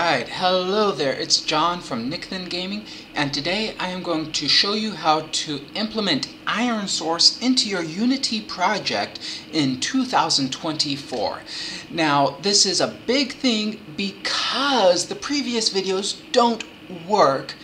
Alright, hello there, it's John from Nichathan Gaming, and today I am going to show you how to implement Iron Source into your Unity project in 2024. Now, this is a big thing because the previous videos don't work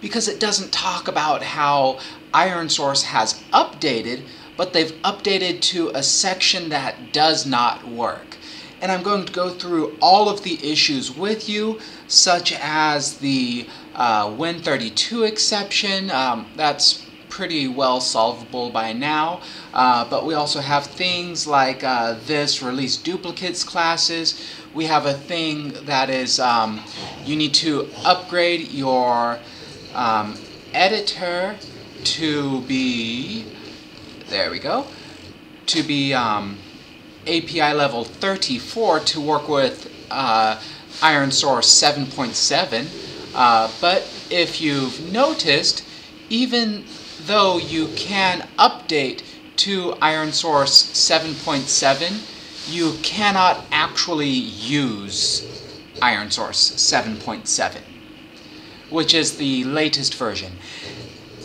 because it doesn't talk about how Iron Source has updated, but they've updated to a section that does not work and I'm going to go through all of the issues with you, such as the uh, Win32 exception. Um, that's pretty well solvable by now, uh, but we also have things like uh, this release duplicates classes. We have a thing that is um, you need to upgrade your um, editor to be, there we go, to be um, API level 34 to work with uh, Iron Source 7.7, uh, but if you've noticed, even though you can update to Iron Source 7.7, you cannot actually use Iron Source 7.7, which is the latest version.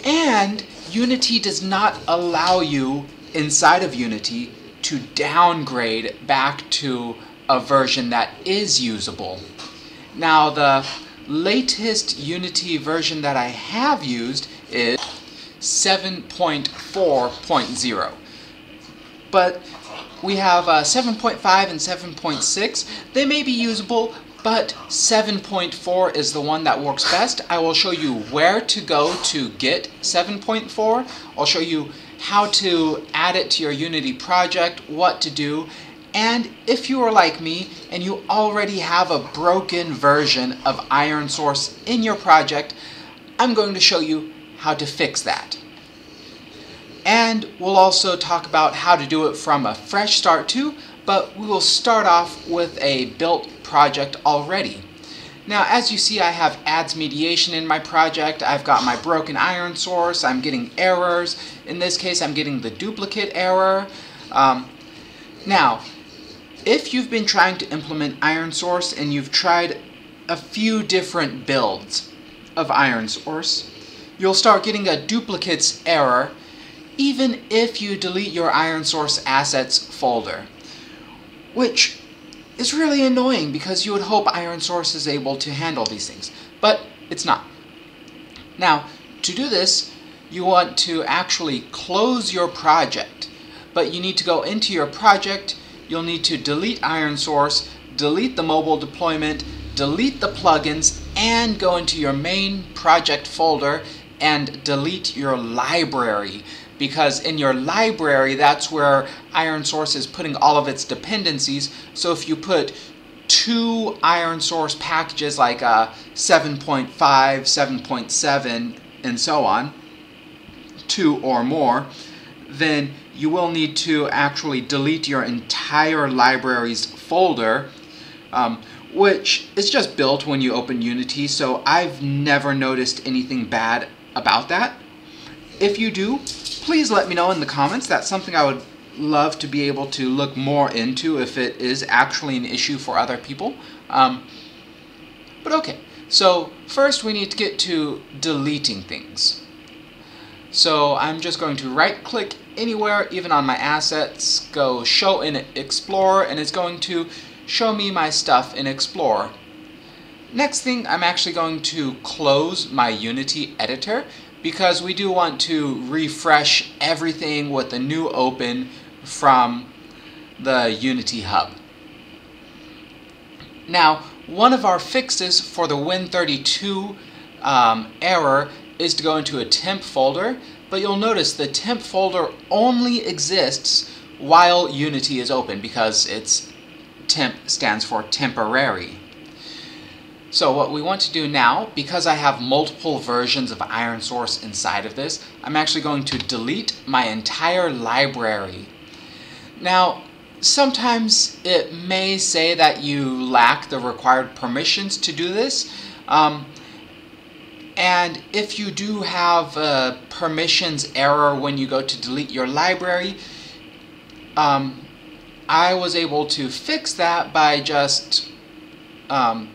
And Unity does not allow you inside of Unity to downgrade back to a version that is usable. Now the latest Unity version that I have used is 7.4.0. But we have uh, 7.5 and 7.6. They may be usable, but 7.4 is the one that works best. I will show you where to go to get 7.4. I'll show you how to add it to your Unity project, what to do, and if you are like me and you already have a broken version of Iron Source in your project, I'm going to show you how to fix that. And we'll also talk about how to do it from a fresh start too, but we will start off with a built project already. Now, as you see, I have ads mediation in my project. I've got my broken iron source. I'm getting errors. In this case, I'm getting the duplicate error. Um, now, if you've been trying to implement iron source and you've tried a few different builds of iron source, you'll start getting a duplicates error even if you delete your iron source assets folder, which is really annoying because you would hope Iron Source is able to handle these things, but it's not. Now, to do this, you want to actually close your project, but you need to go into your project, you'll need to delete Iron Source, delete the mobile deployment, delete the plugins, and go into your main project folder and delete your library. Because in your library that's where iron source is putting all of its dependencies. So if you put two iron source packages like a uh, 7.5 7.7 and so on two or more then you will need to actually delete your entire library's folder um, which is just built when you open Unity so I've never noticed anything bad about that if you do please let me know in the comments. That's something I would love to be able to look more into if it is actually an issue for other people. Um, but okay, so first we need to get to deleting things. So I'm just going to right click anywhere, even on my assets, go show in Explorer, and it's going to show me my stuff in Explorer. Next thing, I'm actually going to close my Unity editor because we do want to refresh everything with a new open from the Unity Hub. Now, one of our fixes for the Win32 um, error is to go into a temp folder, but you'll notice the temp folder only exists while Unity is open because its temp stands for temporary. So what we want to do now, because I have multiple versions of Iron Source inside of this, I'm actually going to delete my entire library. Now, sometimes it may say that you lack the required permissions to do this. Um, and if you do have a permissions error when you go to delete your library, um, I was able to fix that by just um,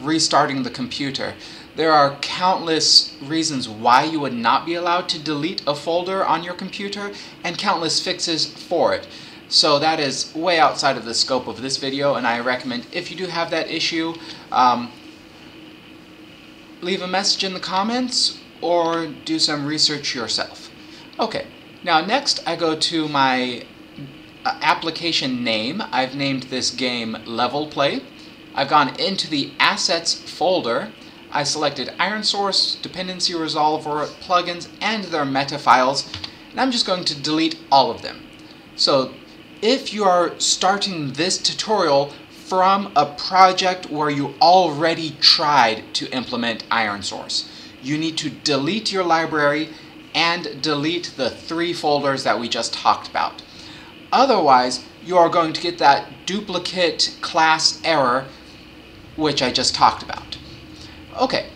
restarting the computer. There are countless reasons why you would not be allowed to delete a folder on your computer and countless fixes for it. So that is way outside of the scope of this video and I recommend if you do have that issue, um, leave a message in the comments or do some research yourself. Okay, now next I go to my uh, application name. I've named this game Level Play. I've gone into the Assets folder. I selected Iron Source, Dependency Resolver, plugins, and their meta files, and I'm just going to delete all of them. So if you are starting this tutorial from a project where you already tried to implement ironSource, you need to delete your library and delete the three folders that we just talked about. Otherwise, you are going to get that duplicate class error which I just talked about. Okay,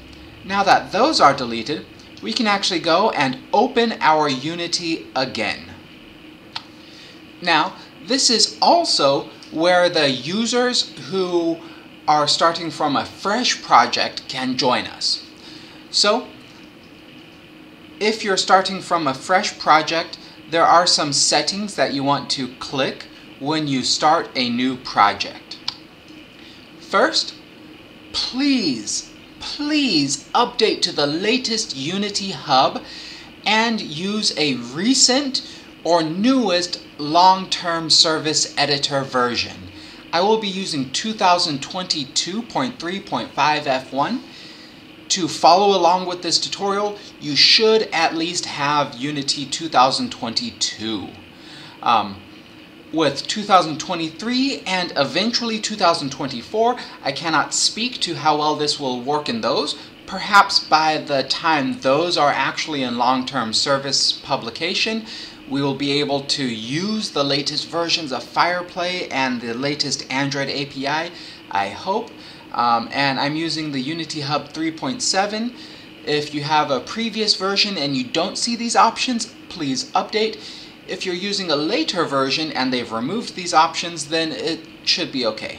now that those are deleted, we can actually go and open our Unity again. Now, this is also where the users who are starting from a fresh project can join us. So, if you're starting from a fresh project, there are some settings that you want to click when you start a new project. First, please, please update to the latest Unity Hub and use a recent or newest long-term service editor version. I will be using 2022.3.5 F1. To follow along with this tutorial, you should at least have Unity 2022. Um, with 2023 and eventually 2024. I cannot speak to how well this will work in those. Perhaps by the time those are actually in long-term service publication, we will be able to use the latest versions of Fireplay and the latest Android API, I hope. Um, and I'm using the Unity Hub 3.7. If you have a previous version and you don't see these options, please update. If you're using a later version and they've removed these options, then it should be okay.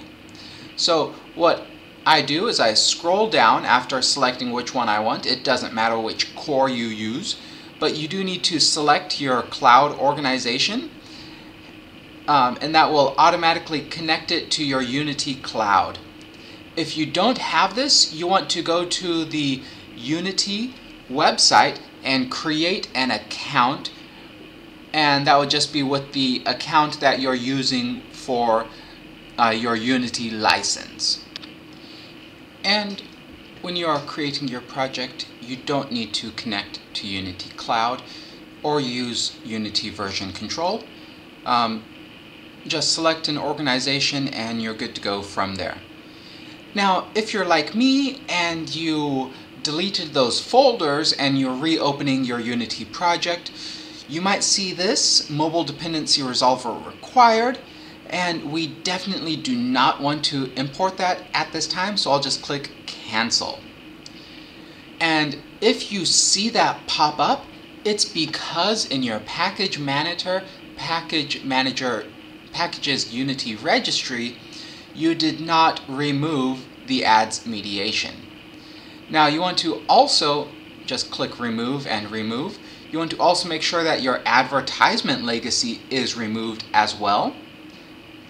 So what I do is I scroll down after selecting which one I want. It doesn't matter which core you use, but you do need to select your cloud organization um, and that will automatically connect it to your Unity cloud. If you don't have this, you want to go to the Unity website and create an account and that would just be with the account that you're using for uh, your Unity license. And when you are creating your project, you don't need to connect to Unity Cloud or use Unity version control. Um, just select an organization and you're good to go from there. Now, if you're like me and you deleted those folders and you're reopening your Unity project, you might see this, mobile dependency resolver required, and we definitely do not want to import that at this time, so I'll just click cancel. And if you see that pop up, it's because in your package manager, package manager, packages Unity registry, you did not remove the ads mediation. Now you want to also just click remove and remove you want to also make sure that your advertisement legacy is removed as well.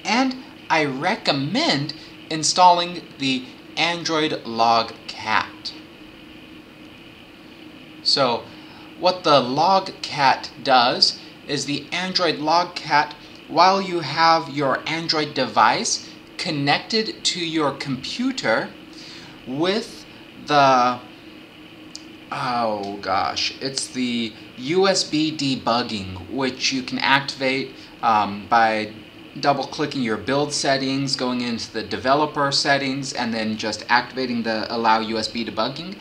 And I recommend installing the Android Logcat. So what the Logcat does is the Android Logcat, while you have your Android device connected to your computer with the oh gosh, it's the USB debugging, which you can activate um, by double clicking your build settings, going into the developer settings, and then just activating the allow USB debugging,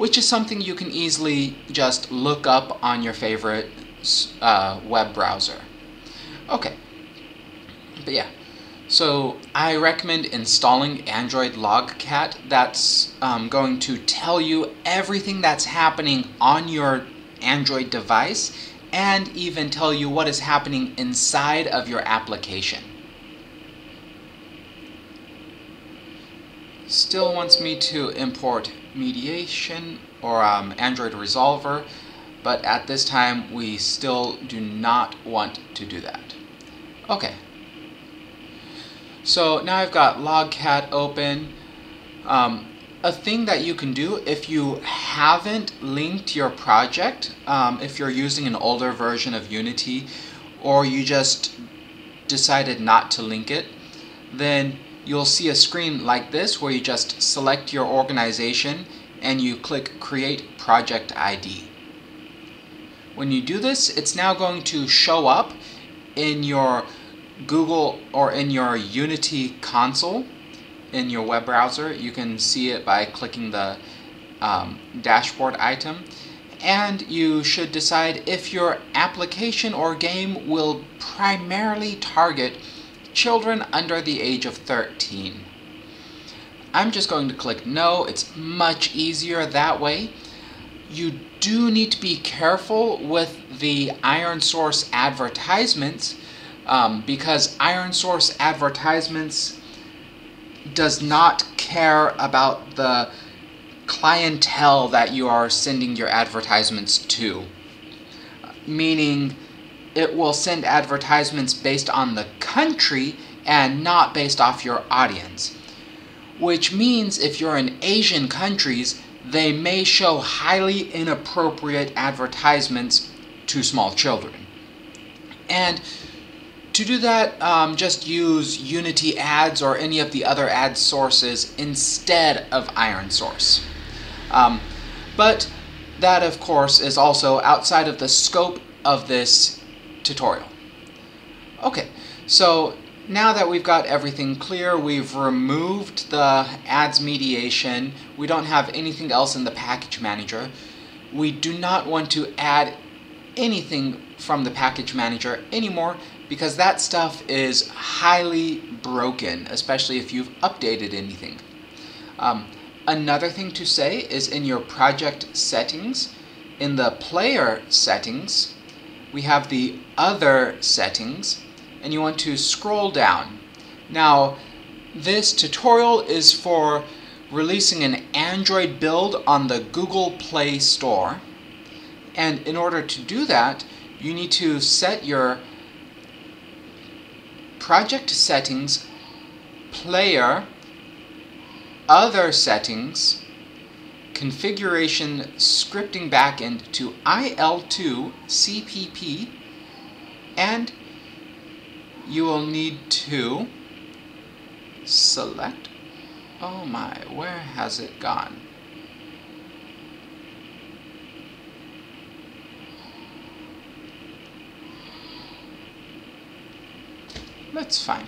which is something you can easily just look up on your favorite uh, web browser. Okay, but yeah. So I recommend installing Android Logcat. That's um, going to tell you everything that's happening on your Android device and even tell you what is happening inside of your application. Still wants me to import mediation or um, Android resolver, but at this time we still do not want to do that. Okay. So now I've got Logcat open. Um, a thing that you can do if you haven't linked your project, um, if you're using an older version of Unity, or you just decided not to link it, then you'll see a screen like this where you just select your organization and you click Create Project ID. When you do this, it's now going to show up in your Google or in your Unity console in your web browser. You can see it by clicking the um, dashboard item. And you should decide if your application or game will primarily target children under the age of 13. I'm just going to click no. It's much easier that way. You do need to be careful with the Iron Source advertisements um, because Iron Source advertisements does not care about the clientele that you are sending your advertisements to. Meaning, it will send advertisements based on the country and not based off your audience. Which means if you're in Asian countries, they may show highly inappropriate advertisements to small children. And to do that, um, just use Unity ads or any of the other ad sources instead of Iron Source. Um, but that, of course, is also outside of the scope of this tutorial. Okay, so now that we've got everything clear, we've removed the ads mediation, we don't have anything else in the package manager, we do not want to add anything from the package manager anymore because that stuff is highly broken, especially if you've updated anything. Um, another thing to say is in your project settings, in the player settings, we have the other settings, and you want to scroll down. Now, this tutorial is for releasing an Android build on the Google Play Store. And in order to do that, you need to set your project settings, player, other settings, configuration scripting backend to IL2 CPP, and you will need to select, oh my, where has it gone? That's fine.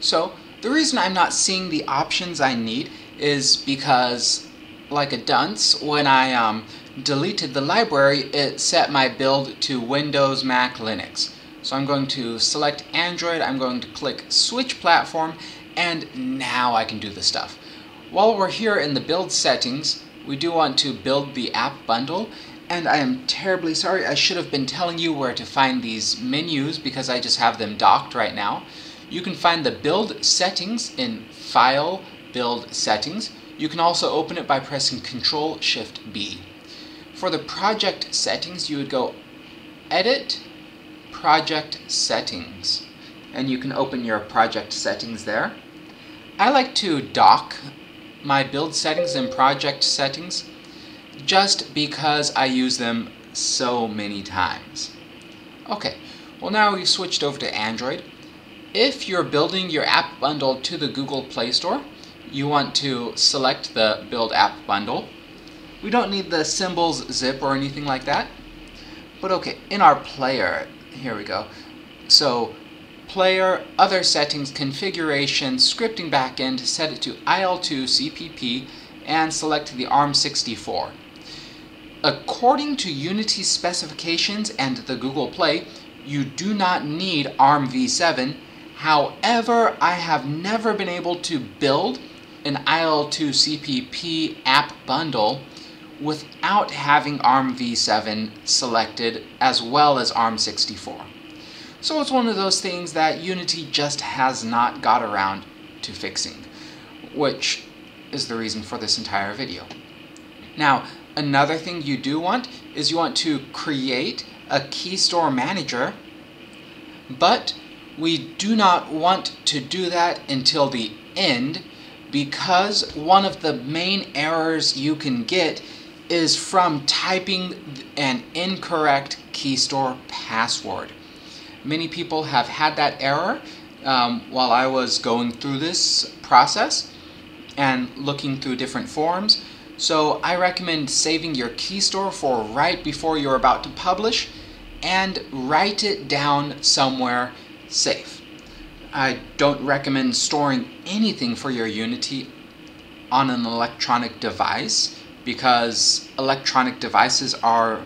So the reason I'm not seeing the options I need is because, like a dunce, when I um, deleted the library, it set my build to Windows, Mac, Linux. So I'm going to select Android, I'm going to click Switch Platform, and now I can do the stuff. While we're here in the build settings, we do want to build the app bundle, and I am terribly sorry, I should have been telling you where to find these menus because I just have them docked right now. You can find the build settings in File, Build Settings. You can also open it by pressing Control Shift B. For the project settings, you would go Edit, Project Settings, and you can open your project settings there. I like to dock my build settings and project settings just because I use them so many times. Okay, well now we've switched over to Android. If you're building your app bundle to the Google Play Store, you want to select the Build App Bundle. We don't need the symbols zip or anything like that. But okay, in our player, here we go. So, player, other settings, configuration, scripting backend, set it to IL2 CPP, and select the ARM64. According to Unity specifications and the Google Play, you do not need ARM v7. However, I have never been able to build an IL2 CPP app bundle without having ARM v7 selected as well as ARM64. So it's one of those things that Unity just has not got around to fixing. which is the reason for this entire video. Now, another thing you do want is you want to create a key store manager, but we do not want to do that until the end because one of the main errors you can get is from typing an incorrect keystore password. Many people have had that error um, while I was going through this process and looking through different forums. So I recommend saving your keystore for right before you're about to publish and write it down somewhere safe. I don't recommend storing anything for your Unity on an electronic device because electronic devices are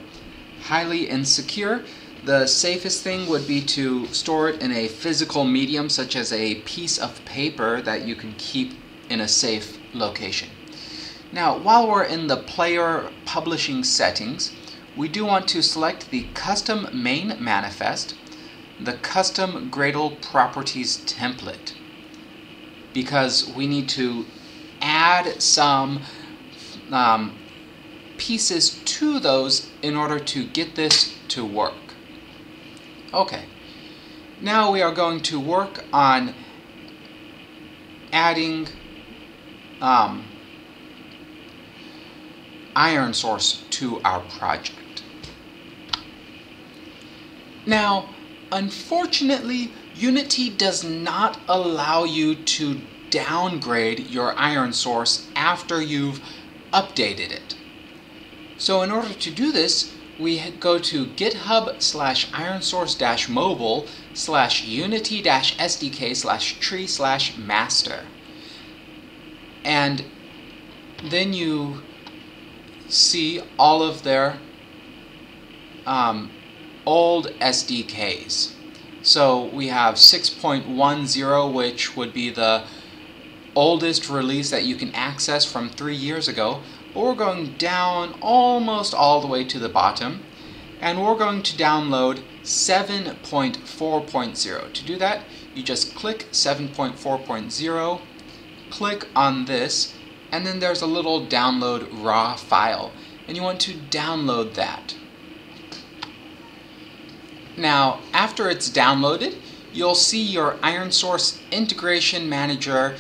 highly insecure. The safest thing would be to store it in a physical medium such as a piece of paper that you can keep in a safe location. Now while we're in the player publishing settings we do want to select the custom main manifest the custom Gradle properties template because we need to add some um, pieces to those in order to get this to work. Okay, now we are going to work on adding um, iron source to our project. Now, Unfortunately, Unity does not allow you to downgrade your iron source after you've updated it. So in order to do this, we go to github slash ironsource dash mobile slash unity dash sdk slash tree slash master. And then you see all of their um, old SDKs. So we have 6.10 which would be the oldest release that you can access from three years ago. But we're going down almost all the way to the bottom and we're going to download 7.4.0. To do that, you just click 7.4.0, click on this, and then there's a little download raw file, and you want to download that. Now, after it's downloaded, you'll see your ironSource Integration Manager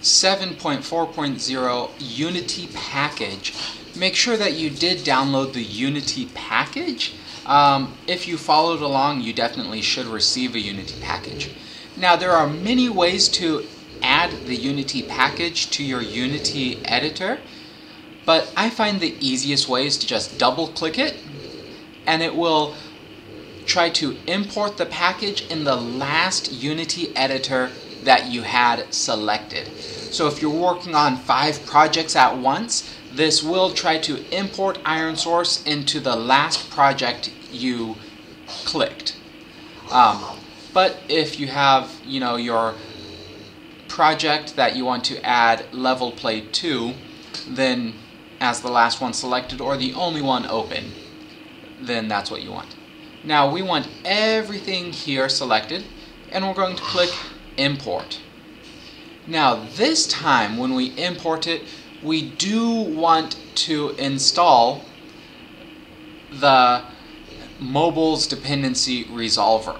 7.4.0 Unity package. Make sure that you did download the Unity package. Um, if you followed along, you definitely should receive a Unity package. Now, there are many ways to add the Unity package to your Unity editor, but I find the easiest way is to just double click it, and it will try to import the package in the last Unity editor that you had selected. So if you're working on five projects at once, this will try to import ironSource into the last project you clicked. Um, but if you have, you know, your project that you want to add level play to, then as the last one selected or the only one open, then that's what you want. Now we want everything here selected and we're going to click import. Now this time when we import it we do want to install the mobile's dependency resolver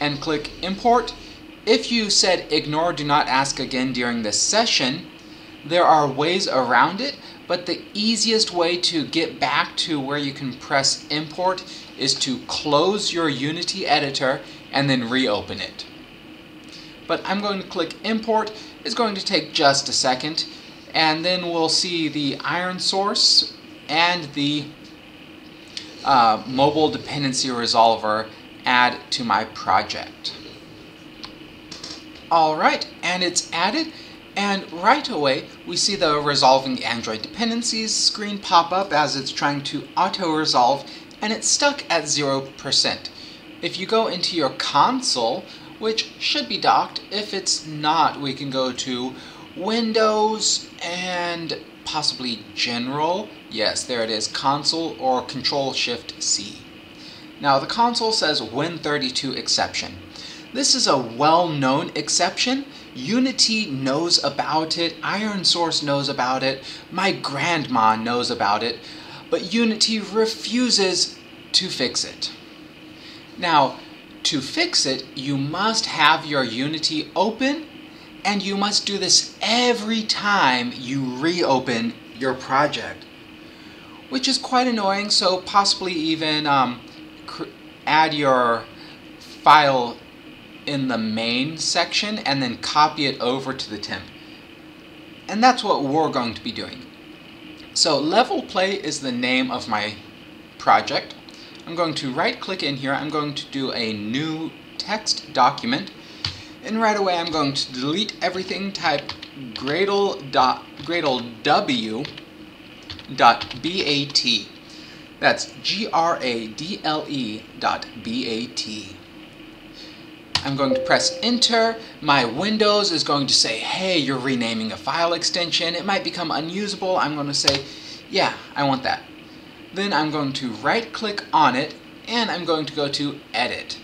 and click import. If you said ignore do not ask again during this session there are ways around it but the easiest way to get back to where you can press import is to close your Unity editor and then reopen it. But I'm going to click import. It's going to take just a second and then we'll see the iron source and the uh, mobile dependency resolver add to my project. Alright, and it's added and right away, we see the resolving Android dependencies screen pop up as it's trying to auto-resolve and it's stuck at 0%. If you go into your console, which should be docked, if it's not, we can go to Windows and possibly General. Yes, there it is, Console or Control-Shift-C. Now the console says Win32 exception. This is a well-known exception Unity knows about it, Iron Source knows about it, my grandma knows about it, but Unity refuses to fix it. Now, to fix it, you must have your Unity open, and you must do this every time you reopen your project, which is quite annoying, so possibly even um, add your file in the main section and then copy it over to the temp. And that's what we're going to be doing. So level play is the name of my project. I'm going to right click in here, I'm going to do a new text document, and right away I'm going to delete everything, type gradle, dot, gradle w dot bat. That's G-R-A-D-L-E dot B-A-T. I'm going to press enter. My Windows is going to say, hey, you're renaming a file extension. It might become unusable. I'm going to say, yeah, I want that. Then I'm going to right click on it and I'm going to go to edit.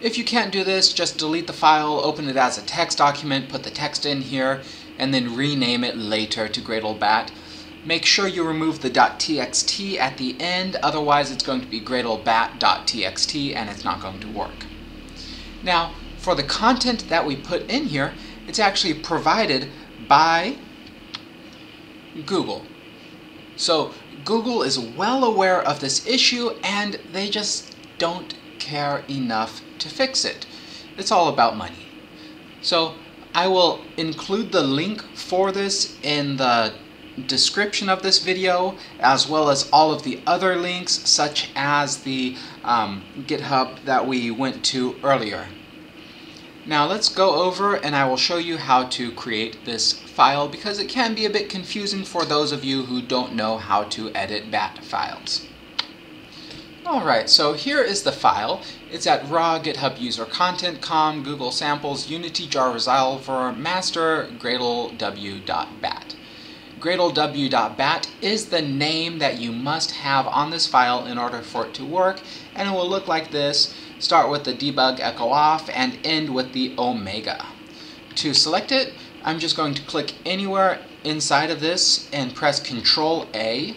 If you can't do this, just delete the file, open it as a text document, put the text in here, and then rename it later to GradleBat. Make sure you remove the .txt at the end, otherwise it's going to be gradlebat.txt and it's not going to work. Now, for the content that we put in here, it's actually provided by Google. So Google is well aware of this issue and they just don't care enough to fix it. It's all about money. So I will include the link for this in the description of this video as well as all of the other links such as the um, GitHub that we went to earlier. Now let's go over and I will show you how to create this file because it can be a bit confusing for those of you who don't know how to edit BAT files. Alright, so here is the file. It's at raw GitHub user content com Google samples Unity jar resolver master gradle gradlew.bat. gradlew.bat is the name that you must have on this file in order for it to work and it will look like this start with the debug echo off, and end with the omega. To select it, I'm just going to click anywhere inside of this and press Control A.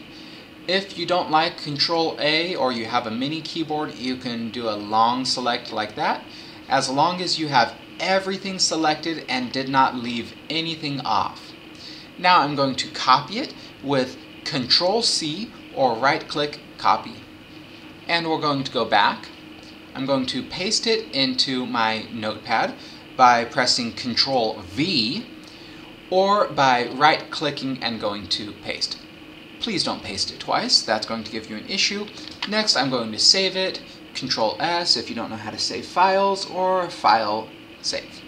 If you don't like Control A or you have a mini keyboard, you can do a long select like that. As long as you have everything selected and did not leave anything off. Now I'm going to copy it with Control C or right click copy. And we're going to go back I'm going to paste it into my notepad by pressing Control V or by right clicking and going to paste. Please don't paste it twice, that's going to give you an issue. Next I'm going to save it, Control S if you don't know how to save files, or File Save.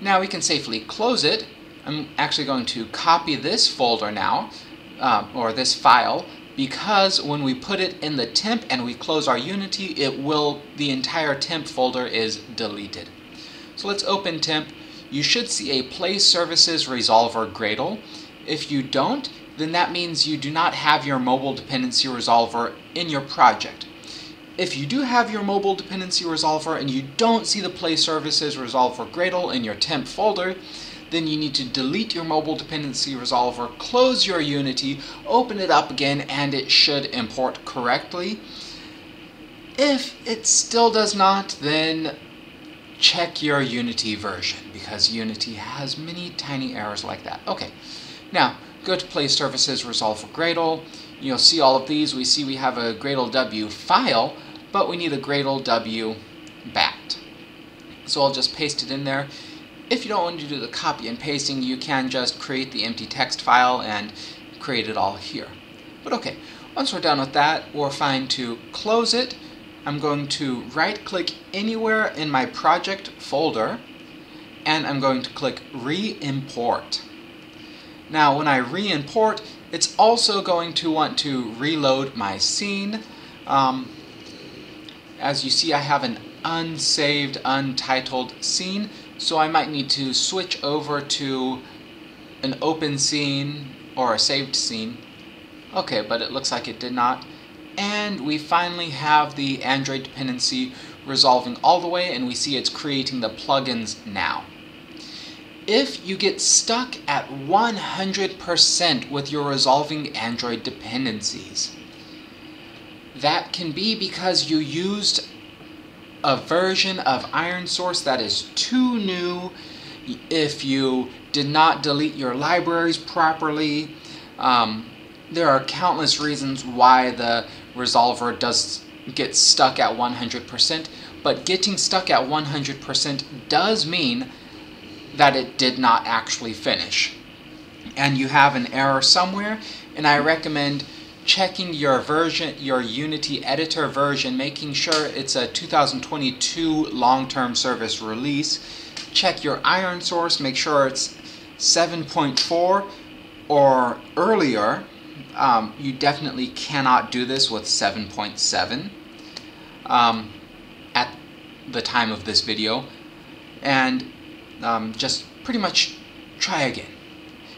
Now we can safely close it. I'm actually going to copy this folder now, uh, or this file, because when we put it in the temp and we close our Unity, it will, the entire temp folder is deleted. So let's open temp. You should see a Play Services Resolver Gradle. If you don't, then that means you do not have your mobile dependency resolver in your project. If you do have your mobile dependency resolver and you don't see the Play Services Resolver Gradle in your temp folder, then you need to delete your mobile dependency resolver, close your Unity, open it up again, and it should import correctly. If it still does not, then check your Unity version because Unity has many tiny errors like that. Okay, now go to Play Services Resolver Gradle. You'll see all of these. We see we have a Gradle W file, but we need a Gradle W bat. So I'll just paste it in there. If you don't want to do the copy and pasting, you can just create the empty text file and create it all here. But okay, once we're done with that, we're fine to close it. I'm going to right click anywhere in my project folder and I'm going to click re-import. Now when I re-import, it's also going to want to reload my scene. Um, as you see, I have an unsaved, untitled scene, so I might need to switch over to an open scene or a saved scene. Okay, but it looks like it did not. And we finally have the Android dependency resolving all the way and we see it's creating the plugins now. if you get stuck at 100% with your resolving Android dependencies. That can be because you used a version of Iron Source that is too new, if you did not delete your libraries properly. Um, there are countless reasons why the resolver does get stuck at 100%, but getting stuck at 100% does mean that it did not actually finish. And you have an error somewhere, and I recommend checking your version, your Unity editor version, making sure it's a 2022 long-term service release. Check your iron source, make sure it's 7.4 or earlier. Um, you definitely cannot do this with 7.7 um, at the time of this video. And um, just pretty much try again.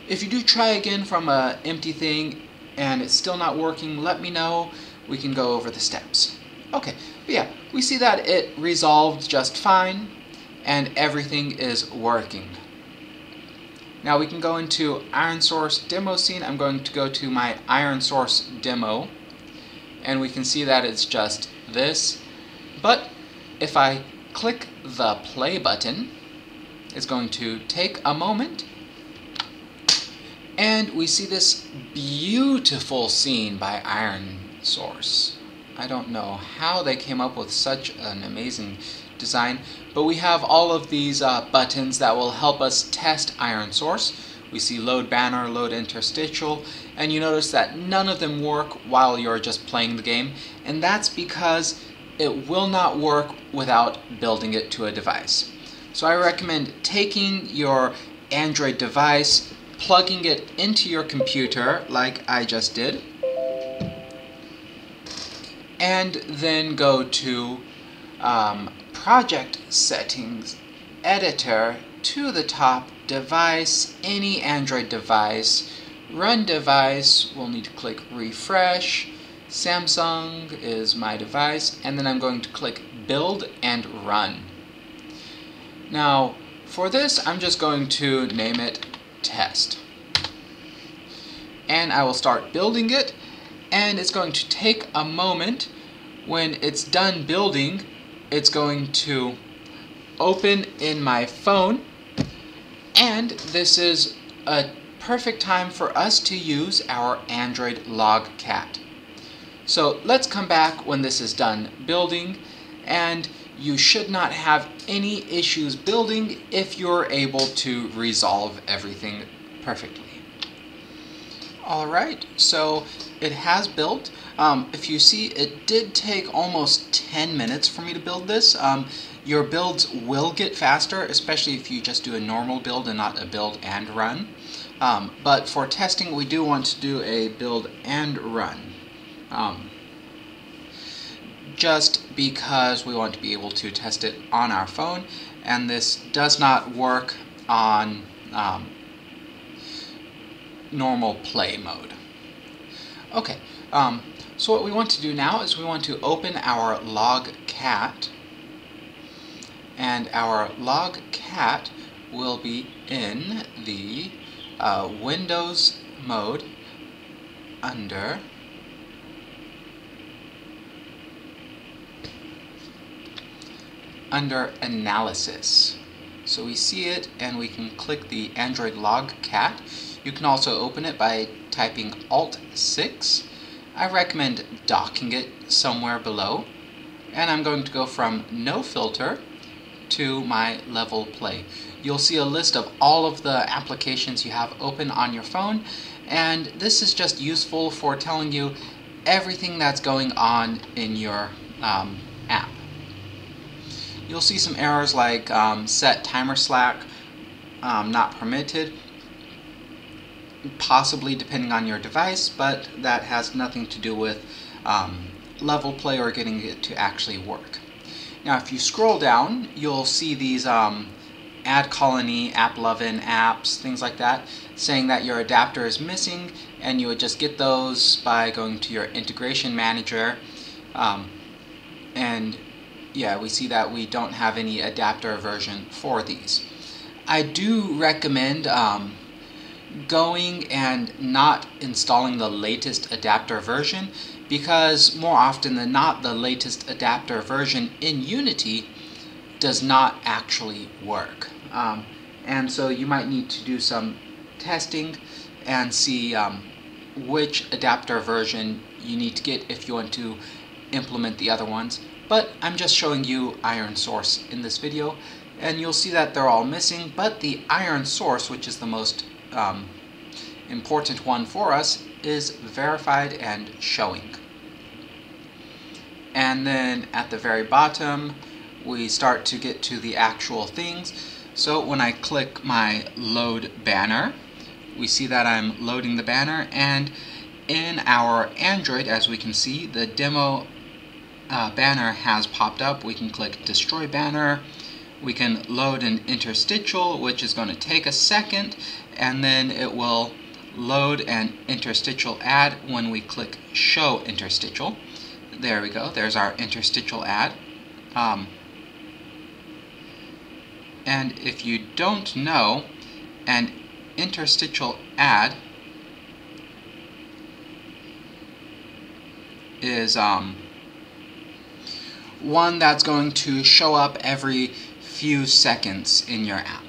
If you do try again from an empty thing and it's still not working, let me know. We can go over the steps. Okay, but yeah, we see that it resolved just fine and everything is working. Now we can go into iron source demo scene. I'm going to go to my iron source demo and we can see that it's just this. But if I click the play button, it's going to take a moment and we see this beautiful scene by Iron Source. I don't know how they came up with such an amazing design, but we have all of these uh, buttons that will help us test Iron Source. We see load banner, load interstitial, and you notice that none of them work while you're just playing the game, and that's because it will not work without building it to a device. So I recommend taking your Android device, plugging it into your computer like I just did, and then go to um, project settings editor to the top device. Any android device run device we'll need to click refresh. Samsung is my device. And then I'm going to click build and run. Now for this I'm just going to name it test and I will start building it and it's going to take a moment when it's done building it's going to open in my phone and this is a perfect time for us to use our Android Logcat. So let's come back when this is done building and you should not have any issues building if you're able to resolve everything perfectly. Alright, so it has built. Um, if you see, it did take almost 10 minutes for me to build this. Um, your builds will get faster, especially if you just do a normal build and not a build and run. Um, but for testing, we do want to do a build and run. Um, just because we want to be able to test it on our phone, and this does not work on um, normal play mode. Okay, um, so what we want to do now is we want to open our logcat and our logcat will be in the uh, Windows mode under under analysis. So we see it and we can click the Android logcat. You can also open it by typing Alt 6 I recommend docking it somewhere below. And I'm going to go from no filter to my level play. You'll see a list of all of the applications you have open on your phone and this is just useful for telling you everything that's going on in your um, app. You'll see some errors like um, set timer slack um, not permitted possibly depending on your device, but that has nothing to do with um, level play or getting it to actually work. Now if you scroll down, you'll see these um, AdColony, AppLovin apps, things like that, saying that your adapter is missing, and you would just get those by going to your integration manager. Um, and yeah, we see that we don't have any adapter version for these. I do recommend um, going and not installing the latest adapter version because more often than not the latest adapter version in Unity does not actually work. Um, and so you might need to do some testing and see um, which adapter version you need to get if you want to implement the other ones. But I'm just showing you ironSource in this video and you'll see that they're all missing but the ironSource which is the most um, important one for us is verified and showing. And then at the very bottom we start to get to the actual things. So when I click my load banner we see that I'm loading the banner and in our Android as we can see the demo uh, banner has popped up. We can click destroy banner. We can load an interstitial which is going to take a second and then it will load an interstitial ad when we click show interstitial. There we go. There's our interstitial ad. Um, and if you don't know, an interstitial ad is um, one that's going to show up every few seconds in your app.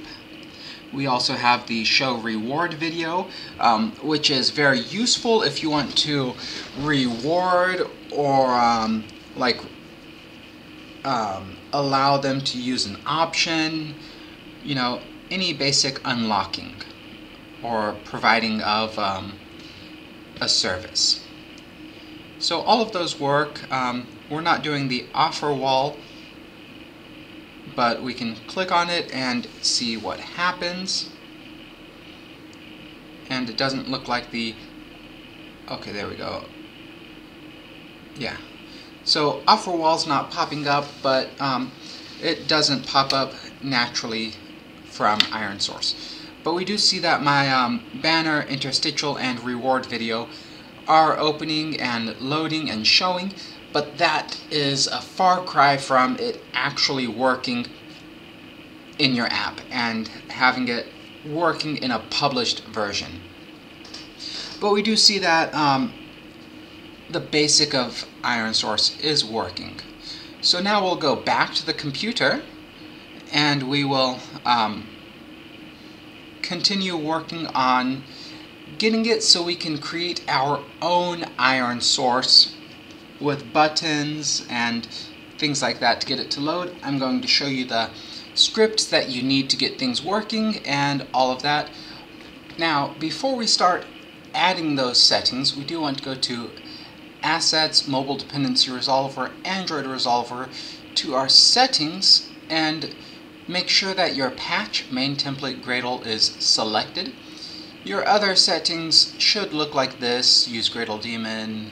We also have the show reward video, um, which is very useful if you want to reward or um, like um, allow them to use an option, you know, any basic unlocking or providing of um, a service. So all of those work. Um, we're not doing the offer wall, but we can click on it and see what happens. And it doesn't look like the, okay, there we go. Yeah. So offer wall's not popping up, but um, it doesn't pop up naturally from ironSource. But we do see that my um, banner, interstitial, and reward video are opening and loading and showing, but that is a far cry from it actually working in your app and having it working in a published version. But we do see that um, the basic of ironSource is working. So now we'll go back to the computer and we will um, continue working on getting it so we can create our own ironSource with buttons and things like that to get it to load. I'm going to show you the scripts that you need to get things working and all of that. Now, before we start adding those settings, we do want to go to Assets, Mobile Dependency Resolver, Android Resolver, to our settings and make sure that your patch main template Gradle is selected. Your other settings should look like this. Use Gradle daemon,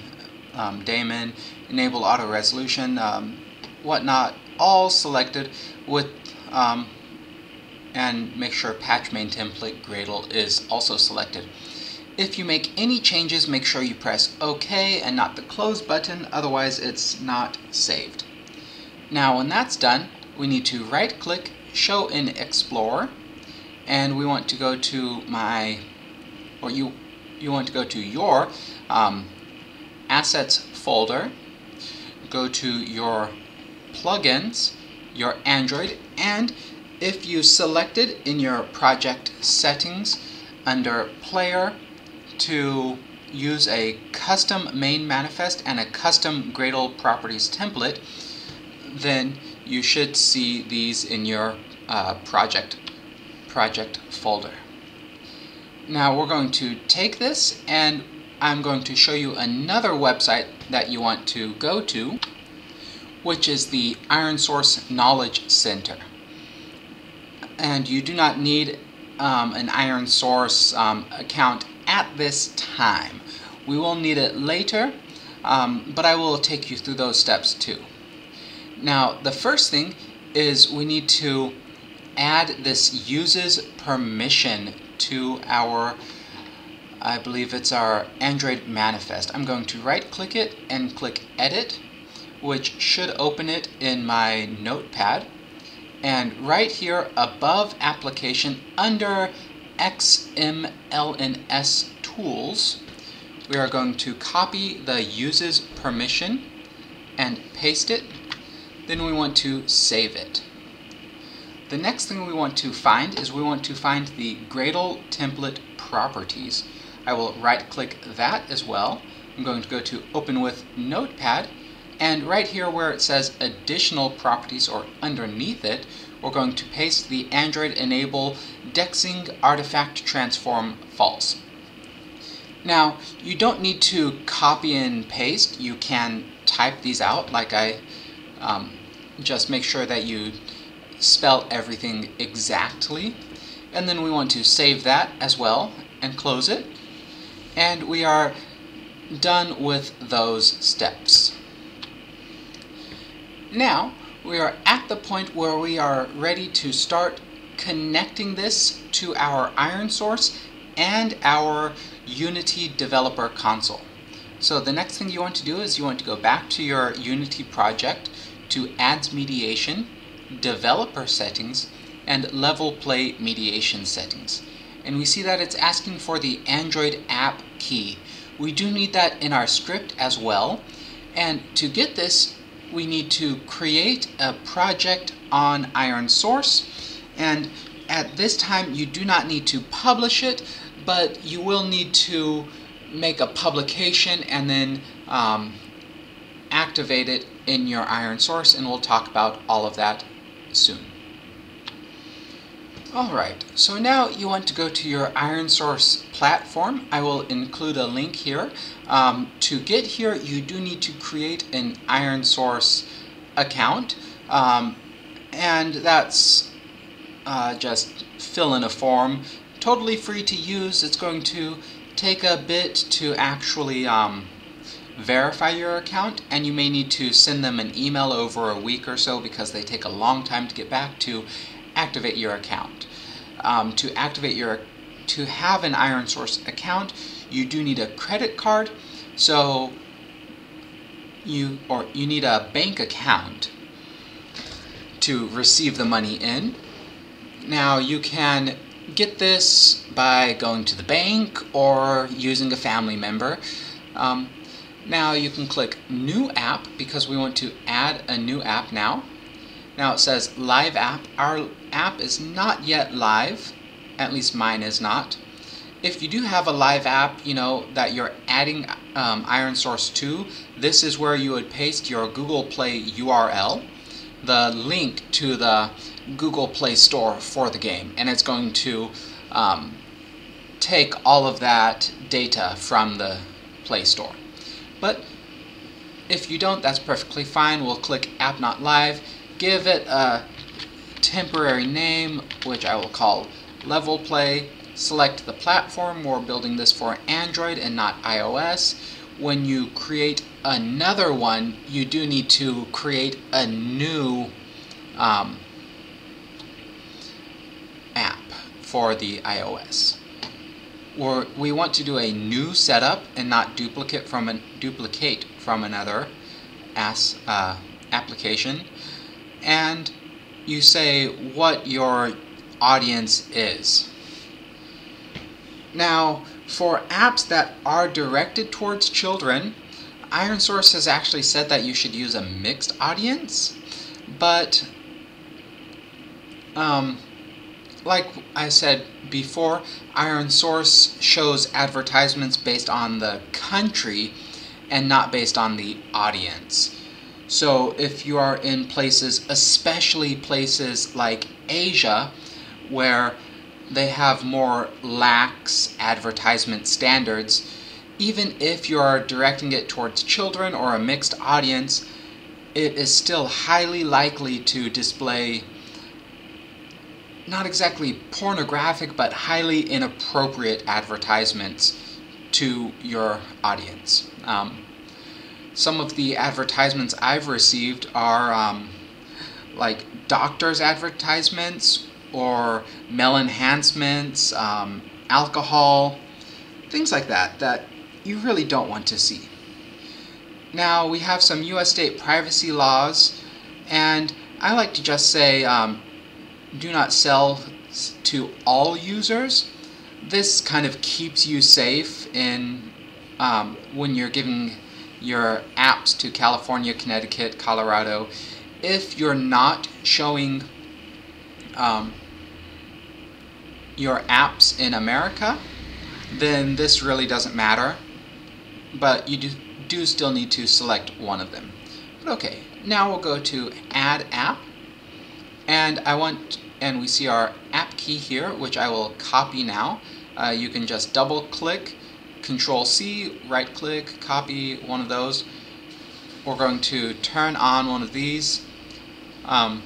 um, daemon, enable auto resolution, um, whatnot, all selected with um, and make sure patch main template Gradle is also selected. If you make any changes, make sure you press OK and not the close button, otherwise it's not saved. Now when that's done, we need to right click show in Explorer and we want to go to my or you you want to go to your um, assets folder go to your plugins your Android and if you selected in your project settings under player to use a custom main manifest and a custom Gradle properties template then you should see these in your uh, project project folder. Now we're going to take this and I'm going to show you another website that you want to go to which is the ironSource Knowledge Center. And you do not need um, an ironSource um, account at this time. We will need it later, um, but I will take you through those steps too. Now, the first thing is we need to add this uses permission to our, I believe it's our Android manifest. I'm going to right click it and click edit, which should open it in my notepad. And right here above application under XMLNS tools, we are going to copy the uses permission and paste it. Then we want to save it. The next thing we want to find is we want to find the Gradle template properties. I will right click that as well. I'm going to go to open with notepad and right here where it says additional properties or underneath it we're going to paste the Android enable dexing artifact transform false. Now you don't need to copy and paste you can type these out like I um, just make sure that you spell everything exactly and then we want to save that as well and close it and we are done with those steps. Now we are at the point where we are ready to start connecting this to our ironSource and our Unity developer console. So the next thing you want to do is you want to go back to your Unity project to ads mediation, developer settings, and level play mediation settings. And we see that it's asking for the Android app key. We do need that in our script as well. And to get this, we need to create a project on ironSource. And at this time, you do not need to publish it, but you will need to make a publication and then um, activate it in your ironSource, and we'll talk about all of that soon. Alright, so now you want to go to your ironSource platform. I will include a link here. Um, to get here, you do need to create an ironSource account, um, and that's uh, just fill in a form. Totally free to use. It's going to take a bit to actually um, verify your account, and you may need to send them an email over a week or so because they take a long time to get back to activate your account. Um, to activate your to have an ironSource account, you do need a credit card. So you or you need a bank account to receive the money in. Now you can get this by going to the bank or using a family member. Um, now you can click New App because we want to add a new app now. Now it says Live App. Our app is not yet live, at least mine is not. If you do have a live app, you know, that you're adding um, ironSource to, this is where you would paste your Google Play URL, the link to the Google Play Store for the game, and it's going to um, take all of that data from the Play Store. But if you don't, that's perfectly fine. We'll click App Not Live, give it a temporary name, which I will call Level Play. Select the platform. We're building this for Android and not iOS. When you create another one, you do need to create a new um, app for the iOS. Or we want to do a new setup and not duplicate from a duplicate from another as uh, application. And you say what your audience is. Now, for apps that are directed towards children, ironSource has actually said that you should use a mixed audience, but um, like I said before, ironSource shows advertisements based on the country and not based on the audience. So if you are in places, especially places like Asia, where they have more lax advertisement standards, even if you are directing it towards children or a mixed audience, it is still highly likely to display not exactly pornographic, but highly inappropriate advertisements to your audience. Um, some of the advertisements I've received are um, like doctors' advertisements or male enhancements, um, alcohol, things like that, that you really don't want to see. Now, we have some U.S. state privacy laws, and I like to just say um, do not sell to all users. This kind of keeps you safe in um, when you're giving your apps to California, Connecticut, Colorado. If you're not showing um, your apps in America, then this really doesn't matter. But you do, do still need to select one of them. But okay, now we'll go to Add App. And I want, and we see our app key here, which I will copy now. Uh, you can just double click, Control C, right click, copy one of those. We're going to turn on one of these. Um,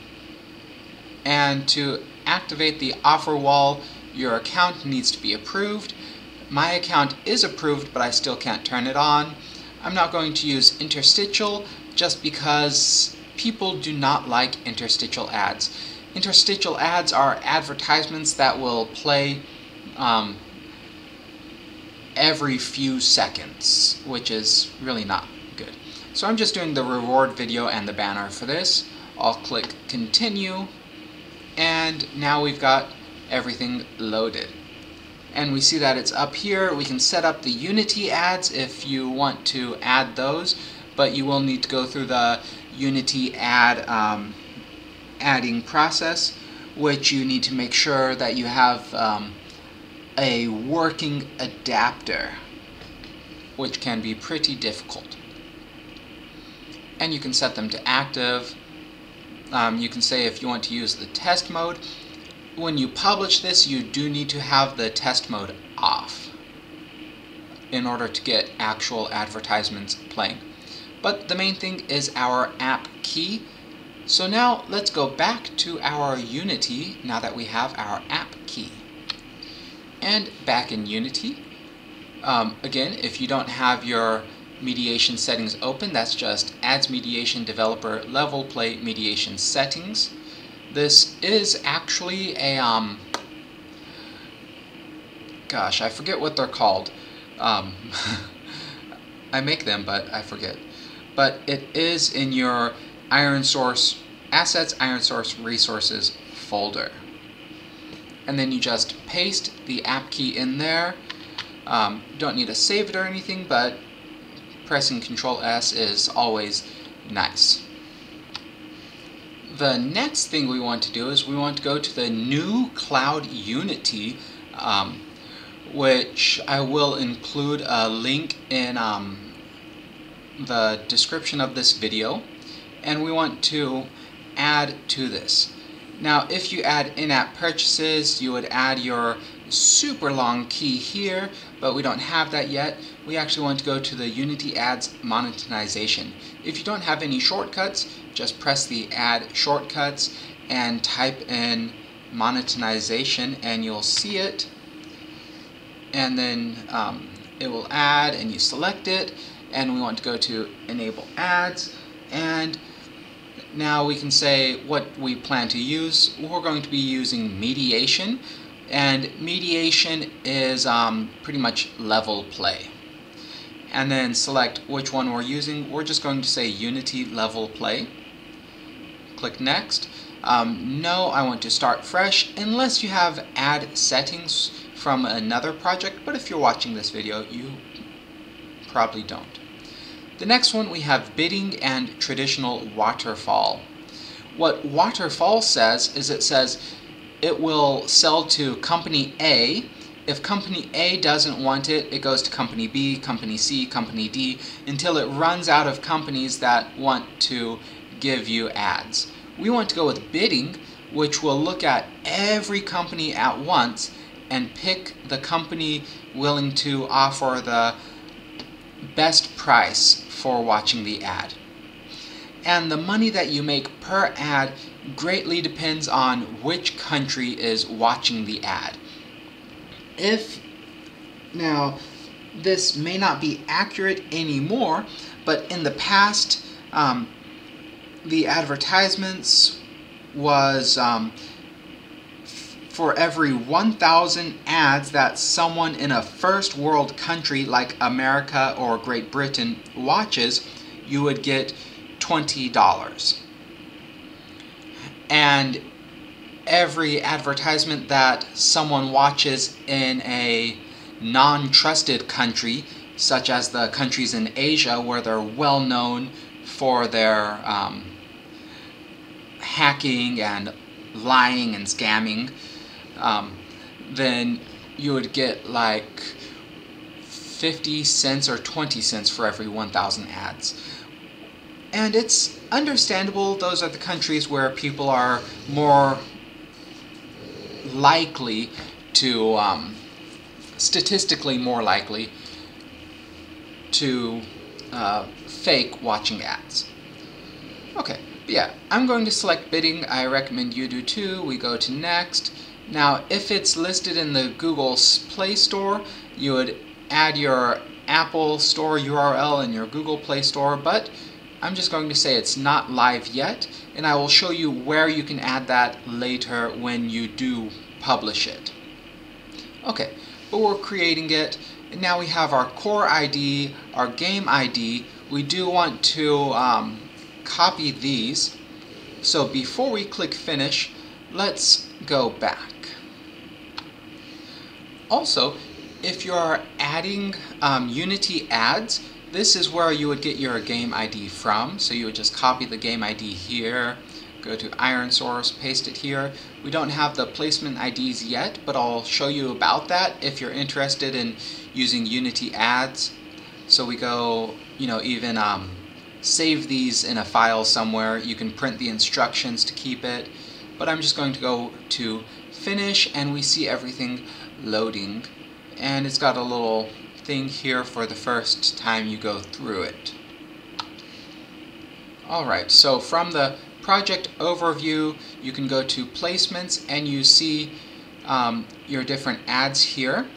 and to activate the offer wall, your account needs to be approved. My account is approved, but I still can't turn it on. I'm not going to use interstitial just because people do not like interstitial ads. Interstitial ads are advertisements that will play um, every few seconds, which is really not good. So I'm just doing the reward video and the banner for this. I'll click continue and now we've got everything loaded. And we see that it's up here. We can set up the Unity ads if you want to add those, but you will need to go through the Unity ad um, adding process, which you need to make sure that you have um, a working adapter, which can be pretty difficult. And you can set them to active. Um, you can say if you want to use the test mode. When you publish this, you do need to have the test mode off in order to get actual advertisements playing. But the main thing is our app key. So now let's go back to our Unity now that we have our app key. And back in Unity, um, again, if you don't have your mediation settings open, that's just Ads Mediation Developer Level Play Mediation Settings. This is actually a, um, gosh, I forget what they're called. Um, I make them, but I forget. But it is in your ironSource Assets, ironSource Resources folder. And then you just paste the app key in there. Um, don't need to save it or anything, but pressing Control S is always nice. The next thing we want to do is we want to go to the new Cloud Unity, um, which I will include a link in um, the description of this video. And we want to add to this. Now, if you add in-app purchases, you would add your super long key here, but we don't have that yet. We actually want to go to the Unity Ads monetization. If you don't have any shortcuts, just press the add shortcuts and type in monetization and you'll see it. And then um, it will add and you select it and we want to go to enable ads and now we can say what we plan to use. We're going to be using mediation, and mediation is um, pretty much level play. And then select which one we're using. We're just going to say Unity level play. Click next. Um, no, I want to start fresh unless you have ad settings from another project, but if you're watching this video, you probably don't. The next one we have bidding and traditional waterfall. What waterfall says is it says it will sell to company A. If company A doesn't want it, it goes to company B, company C, company D, until it runs out of companies that want to give you ads. We want to go with bidding, which will look at every company at once and pick the company willing to offer the best price for watching the ad. And the money that you make per ad greatly depends on which country is watching the ad. If, now, this may not be accurate anymore, but in the past, um, the advertisements was um, for every 1,000 ads that someone in a first world country like America or Great Britain watches, you would get $20. And every advertisement that someone watches in a non-trusted country, such as the countries in Asia where they're well known for their um, hacking and lying and scamming, um, then you would get like 50 cents or 20 cents for every 1,000 ads. And it's understandable, those are the countries where people are more likely to, um, statistically more likely to uh, fake watching ads. Okay, yeah, I'm going to select bidding. I recommend you do too. We go to next. Now, if it's listed in the Google Play Store, you would add your Apple Store URL in your Google Play Store, but I'm just going to say it's not live yet, and I will show you where you can add that later when you do publish it. Okay, but we're creating it, and now we have our core ID, our game ID. We do want to um, copy these, so before we click finish, let's go back. Also, if you're adding um, Unity ads, this is where you would get your game ID from. So you would just copy the game ID here, go to ironSource, paste it here. We don't have the placement IDs yet, but I'll show you about that if you're interested in using Unity ads. So we go, you know, even um, save these in a file somewhere. You can print the instructions to keep it. But I'm just going to go to finish and we see everything loading and it's got a little thing here for the first time you go through it. Alright, so from the project overview you can go to placements and you see um, your different ads here.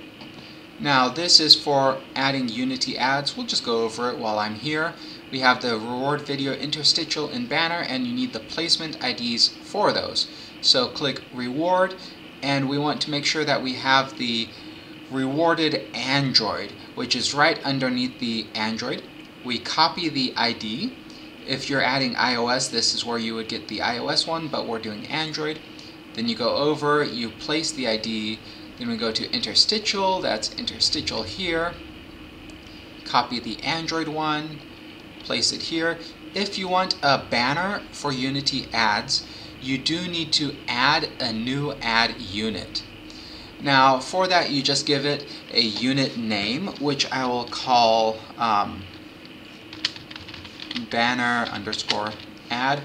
Now this is for adding Unity ads. We'll just go over it while I'm here. We have the reward video interstitial and banner and you need the placement IDs for those. So click reward and we want to make sure that we have the rewarded Android, which is right underneath the Android. We copy the ID. If you're adding iOS, this is where you would get the iOS one, but we're doing Android. Then you go over, you place the ID, then we go to interstitial, that's interstitial here. Copy the Android one, place it here. If you want a banner for Unity ads, you do need to add a new ad unit. Now for that you just give it a unit name which I will call um, banner underscore ad.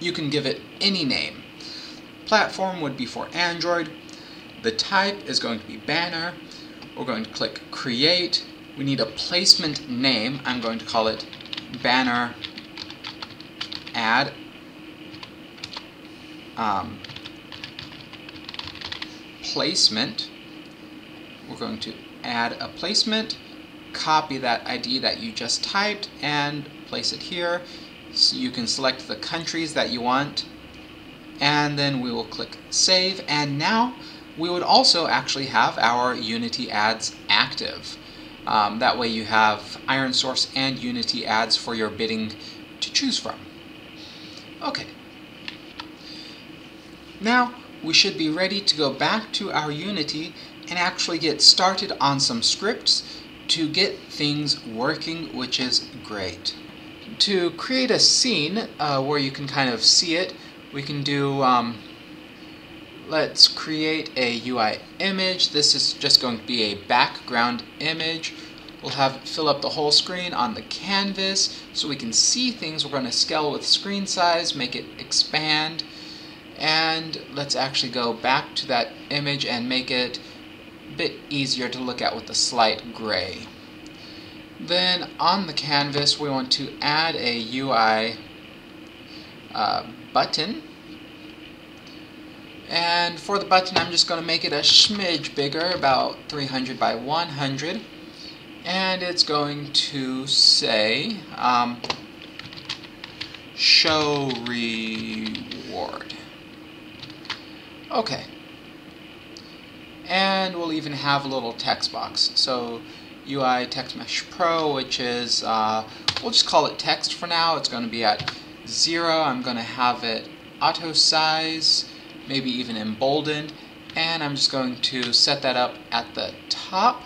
You can give it any name. Platform would be for Android. The type is going to be banner. We're going to click create. We need a placement name. I'm going to call it banner ad. Um, placement, we're going to add a placement, copy that ID that you just typed, and place it here. So you can select the countries that you want, and then we will click Save, and now we would also actually have our Unity ads active. Um, that way you have ironSource and Unity ads for your bidding to choose from. Okay. Now, we should be ready to go back to our Unity and actually get started on some scripts to get things working, which is great. To create a scene uh, where you can kind of see it, we can do, um, let's create a UI image. This is just going to be a background image. We'll have fill up the whole screen on the canvas so we can see things. We're going to scale with screen size, make it expand and let's actually go back to that image and make it a bit easier to look at with the slight gray. Then on the canvas we want to add a UI uh, button. And for the button I'm just going to make it a smidge bigger about 300 by 100 and it's going to say um, show reward Okay. And we'll even have a little text box. So UI Text Mesh Pro, which is, uh, we'll just call it text for now. It's going to be at zero. I'm going to have it auto size maybe even emboldened. And I'm just going to set that up at the top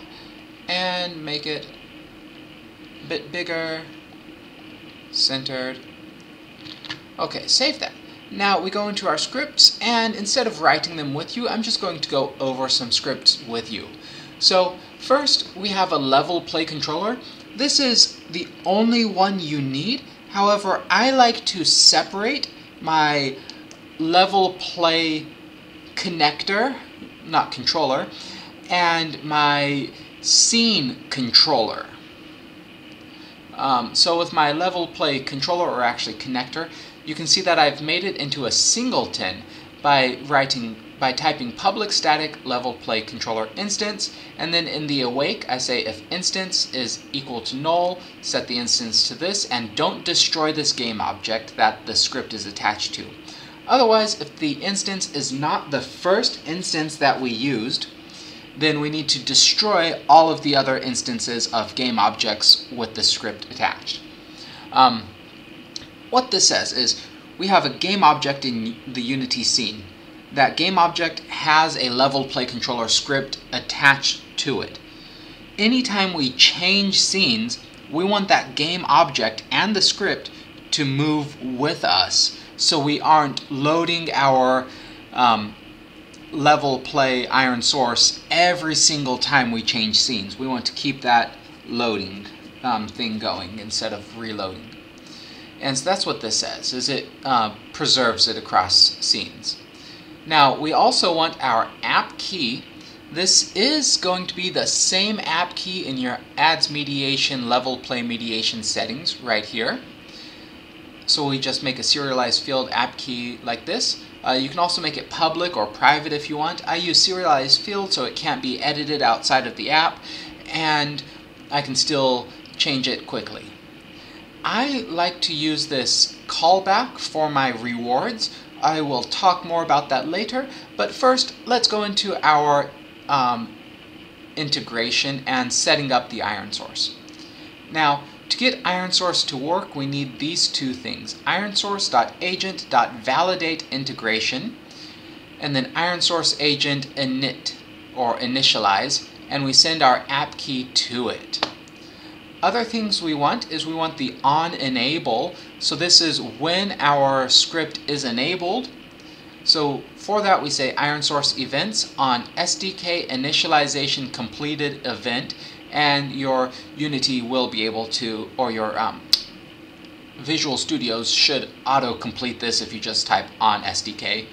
and make it a bit bigger, centered. Okay, save that. Now we go into our scripts and instead of writing them with you, I'm just going to go over some scripts with you. So first we have a level play controller. This is the only one you need. However, I like to separate my level play connector, not controller, and my scene controller. Um, so with my level play controller, or actually connector, you can see that I've made it into a singleton by writing by typing public static level play controller instance and then in the awake I say if instance is equal to null set the instance to this and don't destroy this game object that the script is attached to. Otherwise if the instance is not the first instance that we used then we need to destroy all of the other instances of game objects with the script attached. Um, what this says is we have a game object in the Unity scene. That game object has a level play controller script attached to it. Anytime we change scenes, we want that game object and the script to move with us so we aren't loading our um, level play ironSource every single time we change scenes. We want to keep that loading um, thing going instead of reloading. And so that's what this says, is it uh, preserves it across scenes. Now we also want our app key. This is going to be the same app key in your ads mediation level play mediation settings right here. So we just make a serialized field app key like this. Uh, you can also make it public or private if you want. I use serialized field so it can't be edited outside of the app and I can still change it quickly. I like to use this callback for my rewards. I will talk more about that later, but first let's go into our um, integration and setting up the ironSource. Now, to get ironSource to work, we need these two things. ironsource.agent.validate integration, and then ironSource agent init, or initialize, and we send our app key to it. Other things we want is we want the on enable. So this is when our script is enabled. So for that we say ironSource events on SDK initialization completed event and your Unity will be able to, or your um, Visual Studios should auto-complete this if you just type on SDK.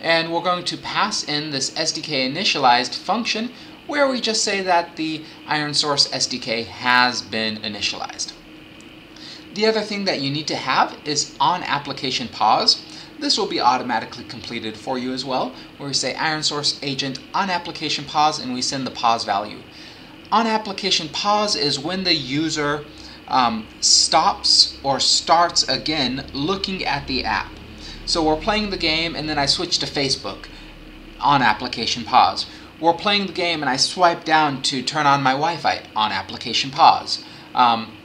And we're going to pass in this SDK initialized function where we just say that the ironSource SDK has been initialized. The other thing that you need to have is on application pause. This will be automatically completed for you as well, where we say ironSource agent on application pause and we send the pause value on application pause is when the user um, stops or starts again looking at the app. So we're playing the game and then I switch to Facebook on application pause. We're playing the game and I swipe down to turn on my Wi-Fi on application pause. Um,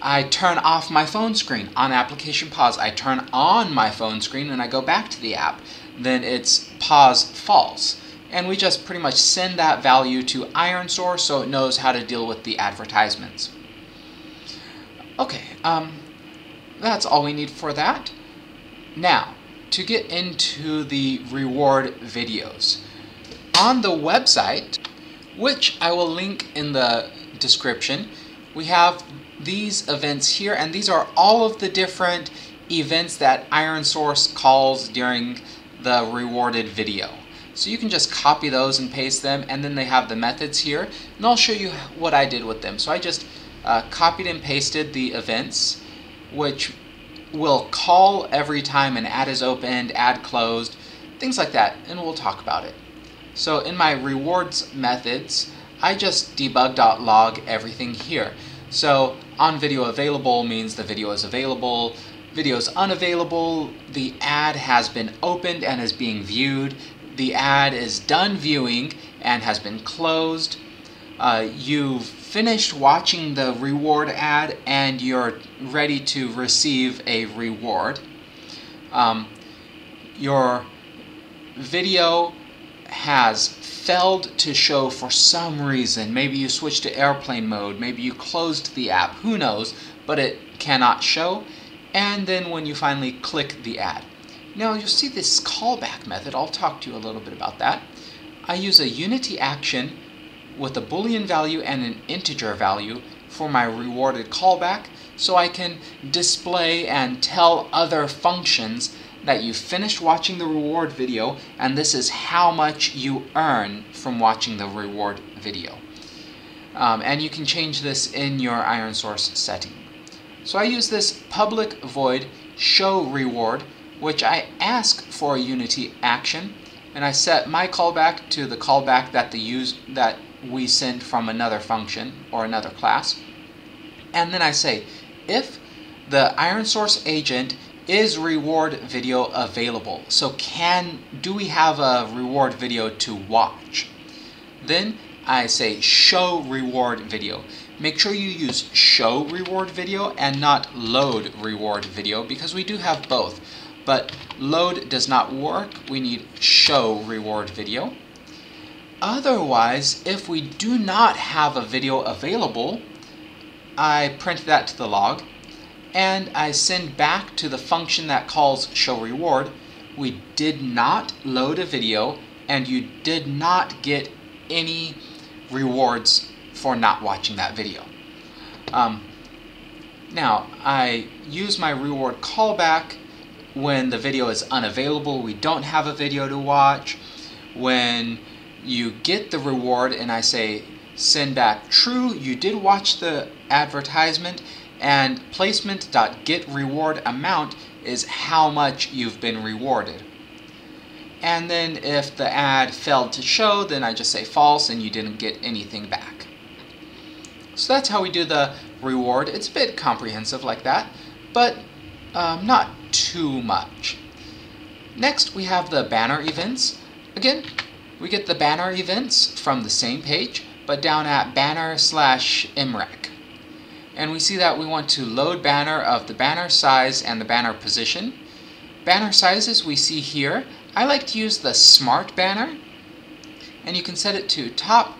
I turn off my phone screen on application pause. I turn on my phone screen and I go back to the app. Then it's pause false and we just pretty much send that value to ironSource so it knows how to deal with the advertisements. Okay, um, that's all we need for that. Now, to get into the reward videos. On the website, which I will link in the description, we have these events here, and these are all of the different events that ironSource calls during the rewarded video. So you can just copy those and paste them and then they have the methods here and I'll show you what I did with them. So I just uh, copied and pasted the events which will call every time an ad is opened, ad closed, things like that and we'll talk about it. So in my rewards methods I just debug.log everything here. So on video available means the video is available, video is unavailable, the ad has been opened and is being viewed, the ad is done viewing and has been closed. Uh, you've finished watching the reward ad and you're ready to receive a reward. Um, your video has failed to show for some reason, maybe you switched to airplane mode, maybe you closed the app, who knows, but it cannot show, and then when you finally click the ad. Now you'll see this callback method, I'll talk to you a little bit about that. I use a unity action with a boolean value and an integer value for my rewarded callback so I can display and tell other functions that you finished watching the reward video and this is how much you earn from watching the reward video. Um, and you can change this in your ironSource setting. So I use this public void show reward which I ask for a unity action and I set my callback to the callback that the use that we send from another function or another class. And then I say if the ironSource agent is reward video available. So can do we have a reward video to watch? Then I say show reward video. Make sure you use show reward video and not load reward video because we do have both. But load does not work. We need show reward video. Otherwise, if we do not have a video available, I print that to the log and I send back to the function that calls show reward, we did not load a video and you did not get any rewards for not watching that video. Um, now, I use my reward callback when the video is unavailable, we don't have a video to watch. When you get the reward and I say send back true, you did watch the advertisement and placement.getRewardAmount is how much you've been rewarded. And then if the ad failed to show, then I just say false and you didn't get anything back. So that's how we do the reward. It's a bit comprehensive like that, but um, not too much. Next, we have the banner events. Again, we get the banner events from the same page, but down at banner slash imrec and we see that we want to load banner of the banner size and the banner position. Banner sizes we see here. I like to use the smart banner and you can set it to top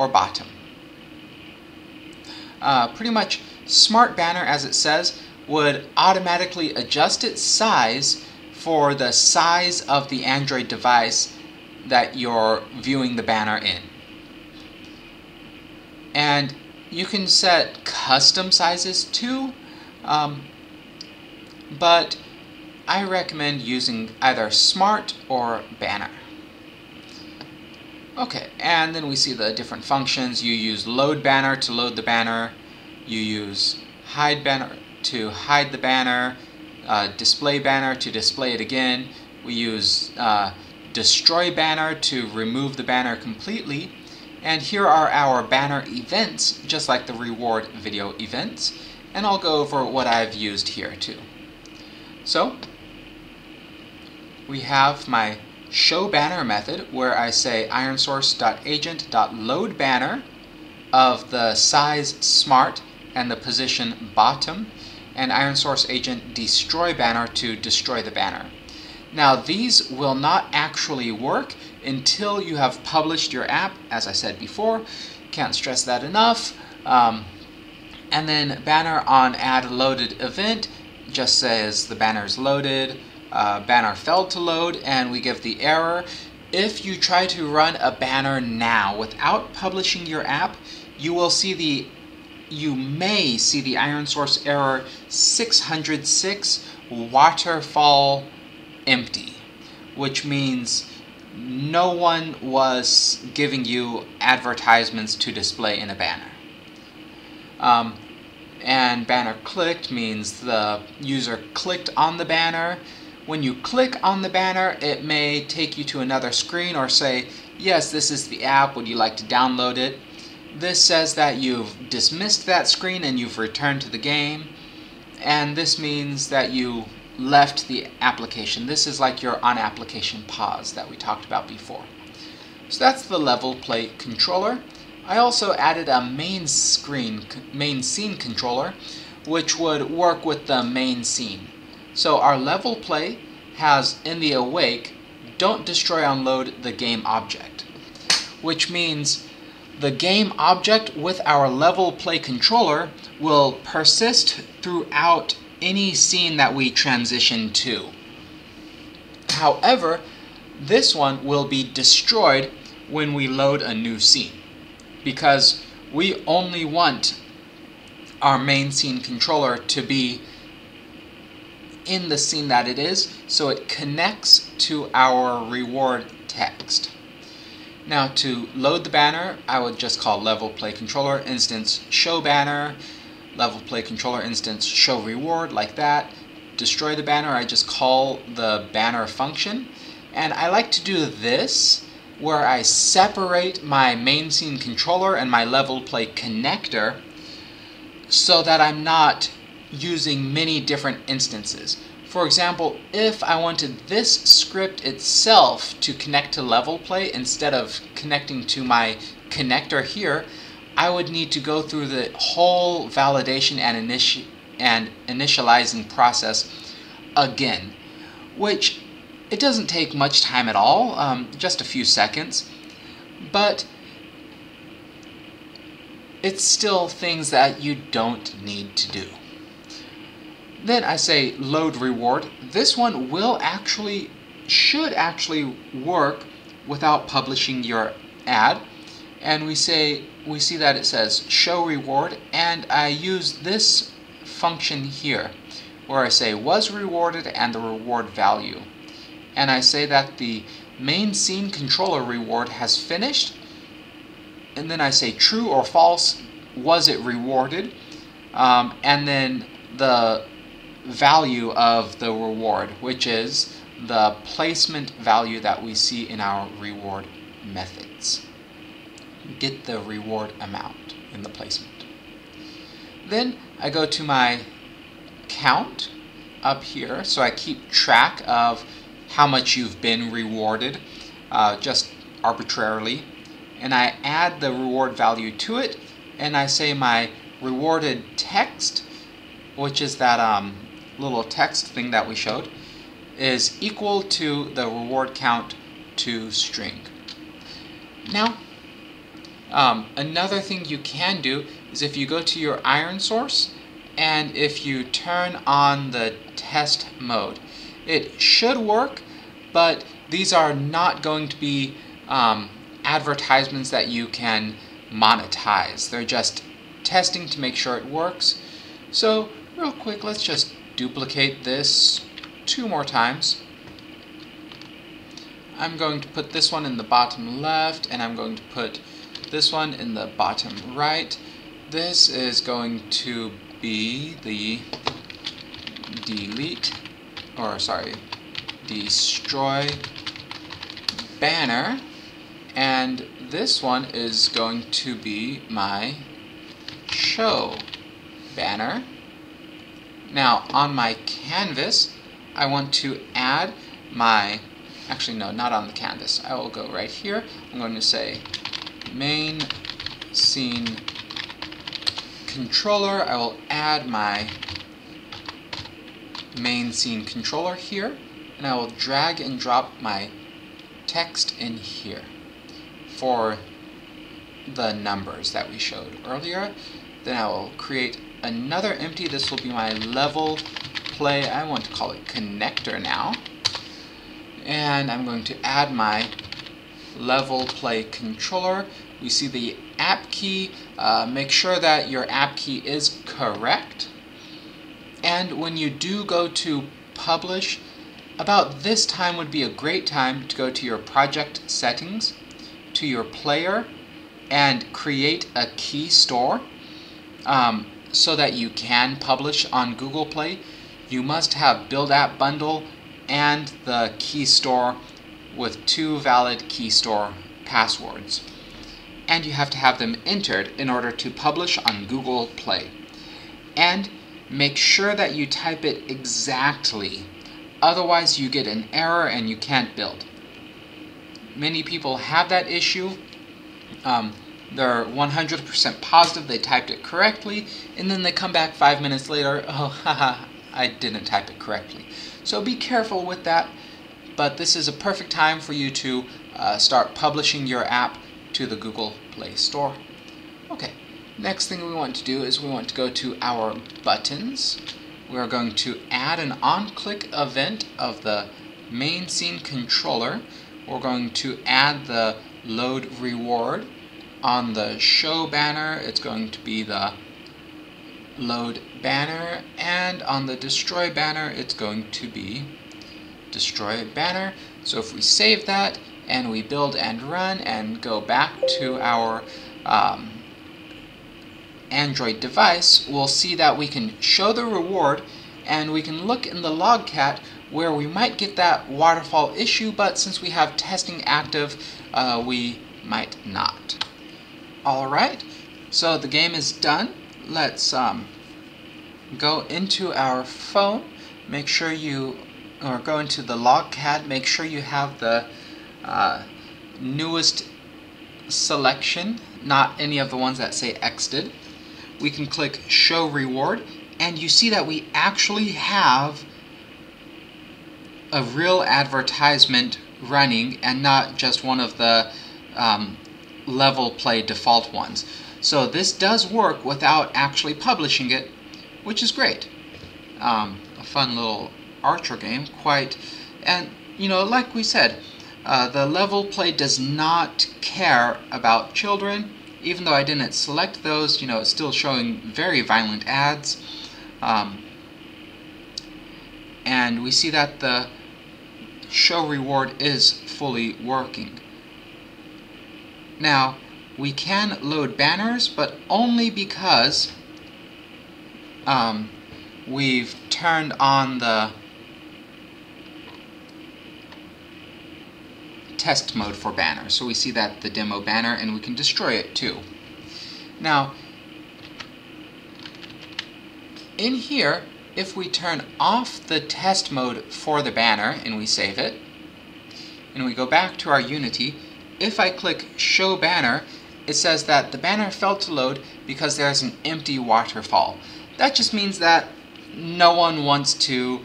or bottom. Uh, pretty much smart banner as it says would automatically adjust its size for the size of the Android device that you're viewing the banner in. And you can set custom sizes too, um, but I recommend using either Smart or Banner. Okay, and then we see the different functions. You use load banner to load the banner. You use hide banner to hide the banner. Uh, display banner to display it again. We use uh, destroy banner to remove the banner completely. And here are our banner events, just like the reward video events. And I'll go over what I've used here too. So, we have my show banner method where I say ironsource.agent.load banner of the size smart and the position bottom and ironsource agent destroy banner to destroy the banner. Now these will not actually work until you have published your app, as I said before. Can't stress that enough. Um, and then banner on ad loaded event just says the banner is loaded, uh, banner failed to load, and we give the error. If you try to run a banner now without publishing your app, you will see the you may see the ironSource error 606 waterfall empty, which means no one was giving you advertisements to display in a banner. Um, and banner clicked means the user clicked on the banner. When you click on the banner, it may take you to another screen or say, yes, this is the app, would you like to download it? This says that you've dismissed that screen and you've returned to the game. And this means that you left the application. This is like your on application pause that we talked about before. So that's the level play controller. I also added a main screen, main scene controller, which would work with the main scene. So our level play has in the awake don't destroy unload the game object, which means the game object with our level play controller will persist throughout any scene that we transition to. However, this one will be destroyed when we load a new scene because we only want our main scene controller to be in the scene that it is so it connects to our reward text. Now to load the banner, I would just call level play controller instance show banner, level play controller instance show reward like that. Destroy the banner, I just call the banner function. And I like to do this where I separate my main scene controller and my level play connector so that I'm not using many different instances. For example, if I wanted this script itself to connect to level play instead of connecting to my connector here, I would need to go through the whole validation and, initi and initializing process again, which it doesn't take much time at all, um, just a few seconds, but it's still things that you don't need to do. Then I say load reward. This one will actually, should actually work without publishing your ad. And we say, we see that it says show reward and I use this function here where I say was rewarded and the reward value. And I say that the main scene controller reward has finished and then I say true or false, was it rewarded? Um, and then the value of the reward, which is the placement value that we see in our reward methods. Get the reward amount in the placement. Then I go to my count up here, so I keep track of how much you've been rewarded uh, just arbitrarily and I add the reward value to it and I say my rewarded text which is that um, little text thing that we showed is equal to the reward count to string. Now um, another thing you can do is if you go to your ironSource and if you turn on the test mode it should work but these are not going to be um, advertisements that you can monetize. They're just testing to make sure it works. So real quick, let's just duplicate this two more times. I'm going to put this one in the bottom left and I'm going to put this one in the bottom right. This is going to be the delete, or sorry, destroy banner and this one is going to be my show banner. Now on my canvas, I want to add my, actually no, not on the canvas. I will go right here. I'm going to say main scene controller. I will add my main scene controller here and I will drag and drop my text in here for the numbers that we showed earlier. Then I will create another empty. This will be my level play. I want to call it connector now. And I'm going to add my level play controller. We see the app key. Uh, make sure that your app key is correct. And when you do go to publish, about this time would be a great time to go to your project settings to your player and create a key store um, so that you can publish on Google Play, you must have Build App Bundle and the key store with two valid key store passwords. And you have to have them entered in order to publish on Google Play. And make sure that you type it exactly. Otherwise you get an error and you can't build many people have that issue. Um, they're 100% positive they typed it correctly, and then they come back five minutes later, oh, haha, I didn't type it correctly. So be careful with that. But this is a perfect time for you to uh, start publishing your app to the Google Play Store. Okay, next thing we want to do is we want to go to our buttons. We are going to add an on-click event of the main scene controller. We're going to add the load reward. On the show banner, it's going to be the load banner, and on the destroy banner, it's going to be destroy banner. So if we save that and we build and run and go back to our um, Android device, we'll see that we can show the reward and we can look in the logcat where we might get that waterfall issue, but since we have testing active, uh, we might not. Alright, so the game is done. Let's um, go into our phone, make sure you, or go into the logcat, make sure you have the uh, newest selection, not any of the ones that say exited. We can click show reward and you see that we actually have a real advertisement running and not just one of the um, level play default ones. So this does work without actually publishing it, which is great. Um, a fun little Archer game, quite, and you know, like we said, uh, the level play does not care about children. Even though I didn't select those, you know, it's still showing very violent ads. Um, and we see that the show reward is fully working. Now, we can load banners, but only because um, we've turned on the test mode for banner. So we see that the demo banner and we can destroy it too. Now, in here, if we turn off the test mode for the banner and we save it, and we go back to our Unity, if I click Show Banner, it says that the banner failed to load because there's an empty waterfall. That just means that no one wants to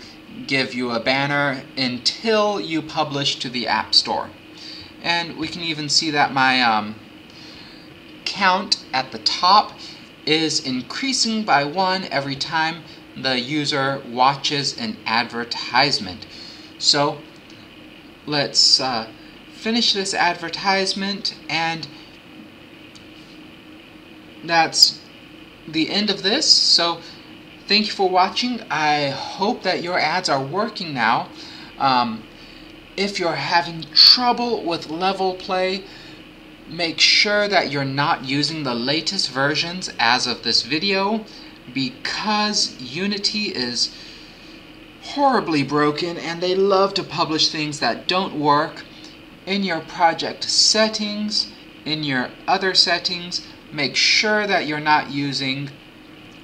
give you a banner until you publish to the App Store. And we can even see that my um, count at the top is increasing by one every time the user watches an advertisement. So let's uh, finish this advertisement and that's the end of this. So thank you for watching. I hope that your ads are working now. Um, if you're having trouble with level play, make sure that you're not using the latest versions as of this video because Unity is horribly broken and they love to publish things that don't work in your project settings in your other settings. Make sure that you're not using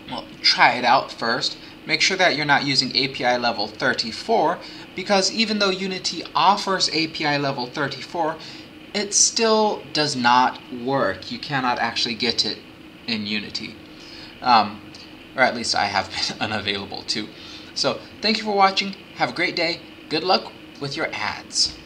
well try it out first. Make sure that you're not using API level 34 because even though Unity offers API level 34 it still does not work. You cannot actually get it in Unity. Um, or at least I have been unavailable too. So thank you for watching. Have a great day. Good luck with your ads.